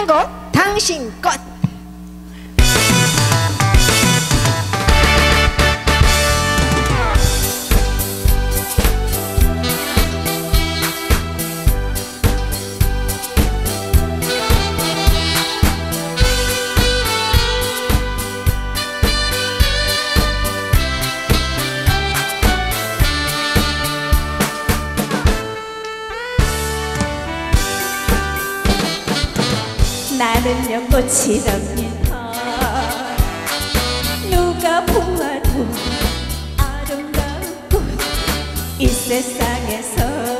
피는 것? 당신 것 나는요 꽃이랍니다 누가 보아도 아름다운 꽃 이 세상에서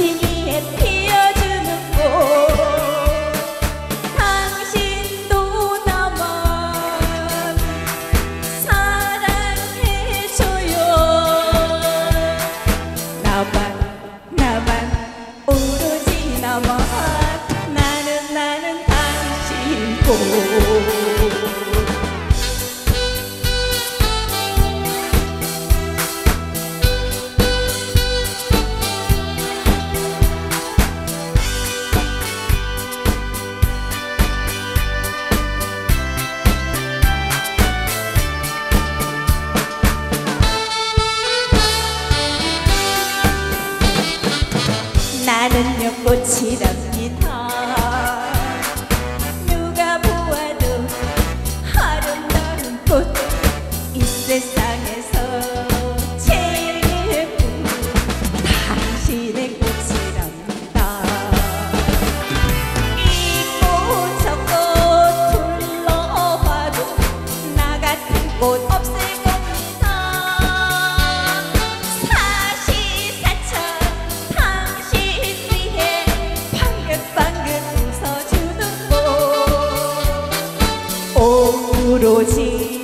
위해 피어주는 꽃 당신도 나만 사랑해줘요. 나만 나만 오로지 나만. 나는 나는 당신 꽃 나는요 꽃이랍니다 如今。